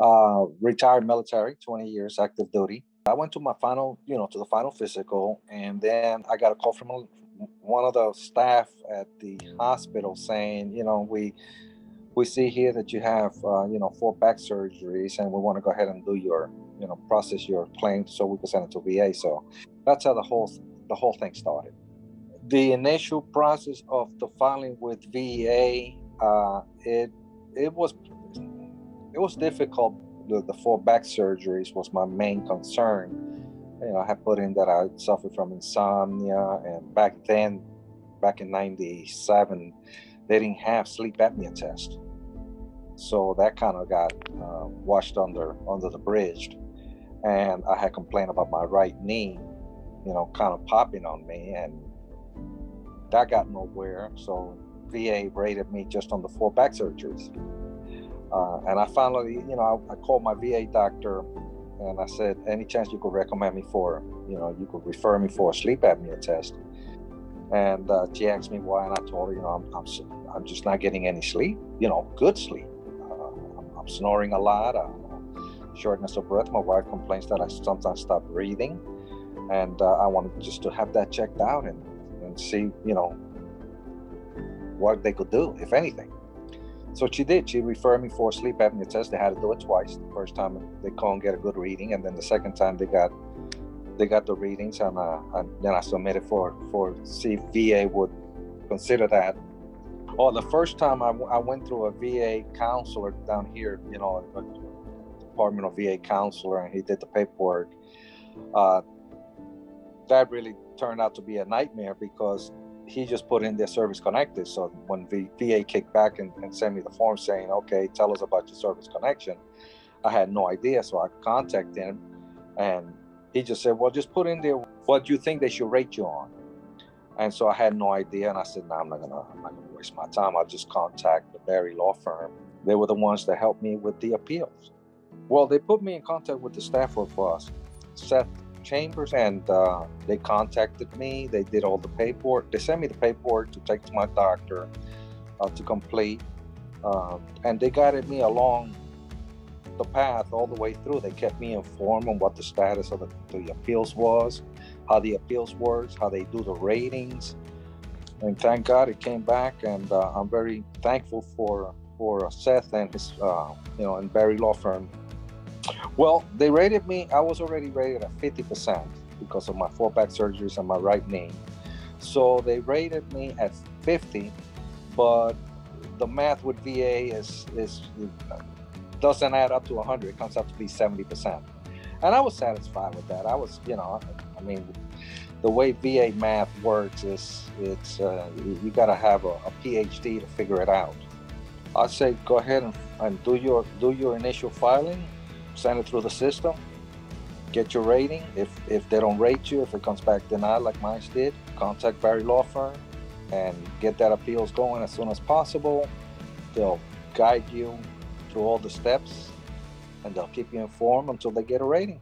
Uh, retired military, 20 years active duty. I went to my final, you know, to the final physical, and then I got a call from one of the staff at the hospital saying, you know, we we see here that you have, uh, you know, four back surgeries, and we want to go ahead and do your, you know, process your claim so we can send it to VA. So that's how the whole the whole thing started. The initial process of the filing with VA, uh, it it was it was difficult. The, the four back surgeries was my main concern. You know, I had put in that I suffered from insomnia, and back then, back in '97, they didn't have sleep apnea test, so that kind of got uh, washed under under the bridge. And I had complained about my right knee, you know, kind of popping on me, and that got nowhere. So VA rated me just on the four back surgeries. Uh, and I finally, you know, I, I, called my VA doctor and I said, any chance you could recommend me for, you know, you could refer me for a sleep apnea test. And uh, she asked me why, and I told her, you know, I'm, I'm, I'm just not getting any sleep, you know, good sleep. Uh, I'm, I'm, snoring a lot, shortness of breath. My wife complains that I sometimes stop breathing. And uh, I wanted just to have that checked out and, and see, you know, what they could do, if anything. So she did. She referred me for a sleep apnea test. They had to do it twice. The first time they couldn't get a good reading, and then the second time they got they got the readings, and, uh, and then I submitted for for see if VA would consider that. Or oh, the first time I, I went through a VA counselor down here, you know, a Department of VA counselor, and he did the paperwork. Uh, that really turned out to be a nightmare because he just put in their service connected. So when v, VA kicked back and, and sent me the form saying, okay, tell us about your service connection, I had no idea. So I contacted him and he just said, well, just put in there what you think they should rate you on. And so I had no idea. And I said, no, I'm not gonna, I'm not gonna waste my time. I'll just contact the Berry Law Firm. They were the ones that helped me with the appeals. Well, they put me in contact with the Stafford boss, uh, Seth chambers and uh, they contacted me. They did all the paperwork. They sent me the paperwork to take to my doctor uh, to complete. Uh, and they guided me along the path all the way through. They kept me informed on what the status of the, the appeals was, how the appeals works, how they do the ratings. And thank God it came back, and uh, I'm very thankful for for Seth and his, uh, you know, and Berry Law Firm well, they rated me, I was already rated at 50% because of my four back surgeries on my right knee. So they rated me at 50, but the math with VA is, is doesn't add up to 100. It comes up to be 70%. And I was satisfied with that. I was, you know, I mean, the way VA math works is it's uh, you got to have a, a, PhD to figure it out. I say go ahead and, and do your do your initial filing send it through the system, get your rating. If if they don't rate you, if it comes back denied like mine did, contact Berry Law Firm and get that appeals going as soon as possible. They'll guide you through all the steps and they'll keep you informed until they get a rating.